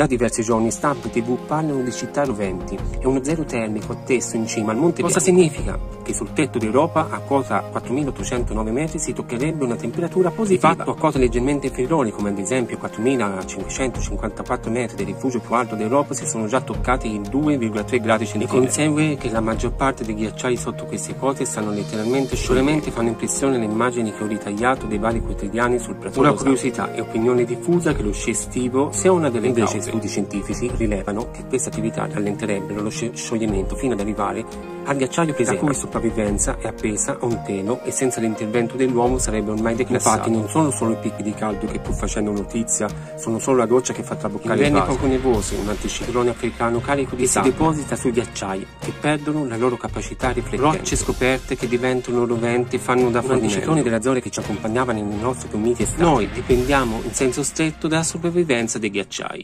Da diversi giorni Stamp TV parlano di città roventi e uno zero termico atteso in cima al Monte Cosa significa? Che sul tetto d'Europa a quota 4809 metri si toccherebbe una temperatura positiva. Di fatto a quote leggermente inferiori come ad esempio 4554 metri del rifugio più alto d'Europa si sono già toccati i 2,3 gradi centigradi. consegue che la maggior parte dei ghiacciai sotto queste quote stanno letteralmente sciogliendo fanno impressione le immagini che ho ritagliato dei vari quotidiani sul plateau. Una curiosità e opinione diffusa che lo sci estivo sia una delle Invece studi scientifici rilevano che queste attività rallenterebbero lo scioglimento fino ad arrivare al ghiacciaio presente, la cui sopravvivenza è appesa a un telo e senza l'intervento dell'uomo sarebbe ormai declassato. Infatti non sono solo i picchi di caldo che pur facendo notizia, sono solo la goccia che fa traboccare il vaso. poco nevosi, un anticiclone africano carico di sabbia si deposita sui ghiacciai che perdono la loro capacità riflettente. Rocce scoperte che diventano roventi fanno da fornimento. I cicloni delle zone che ci accompagnavano nei nostri più miti estati. Noi dipendiamo in senso stretto dalla sopravvivenza dei ghiacciai.